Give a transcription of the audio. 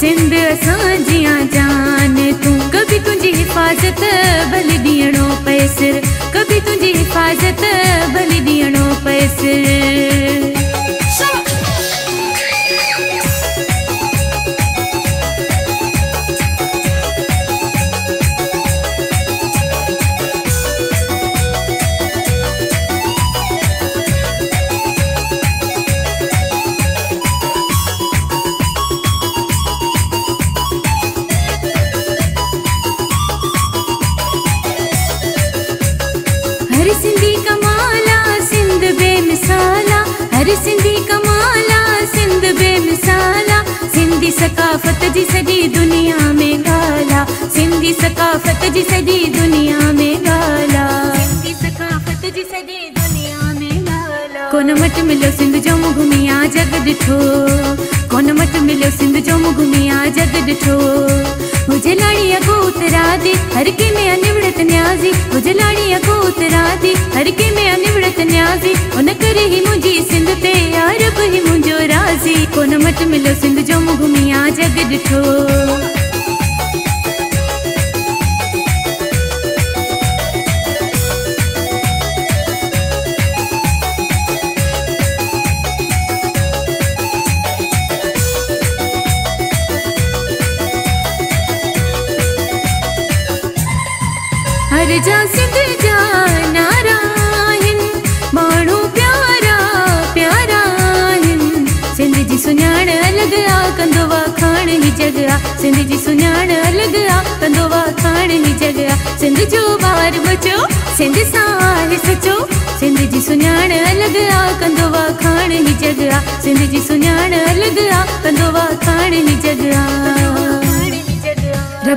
सिंध असांजी आ जान तूं कभी तुंहिंजी हिफ़ाज़त भली हर सिंधी कमाला सिंध बेमिसाला। हर सिंधी कमाला सिंध बेमिसाला। सिंधी सकाफ़त जी सॼी दुनिया में ॻाल्हा सिंधी सकाफ़त जी सॼी दुनिया में ॻाल्हा सिंधी सकाफ़त जी सॼी में कोन मट मिलियो सिंध जो मुंहुं घुमी आ जग ॾिठो। कोन मट मिलियो सिंध जो घुमी आ जग ॾिठो। मुझे लाड़ी अगो उतरा दी। हर के में अनिवृत न्याजी मुझे लाड़ी अगो उतरा दी। हर के में अनिवृत न्याजी उन करे ही मुंहिंजी सिंध ते यार ही मुंहिंजो राज़ी। कोन मट मिलो सिंध जो मुंहुं जग ॾिठो। जा सिंध जा नारा आहिनि माण्हू प्यारा प्यारा आहिनि सिंध जी सुञाण अलॻि आहे कंदो आहे खाण ही जॻ आहे सिंध जी सुञाण अलॻि आहे कंदो आहे खाण ही जॻ आहे सिंध जो ॿार बचो सिंध सां आहे सचो। सिंध जी सुञाण अलॻि आहे कंदो आहे खाण ही जॻ आहे सिंध जी सुञाण अलॻि आहे कंदो आहे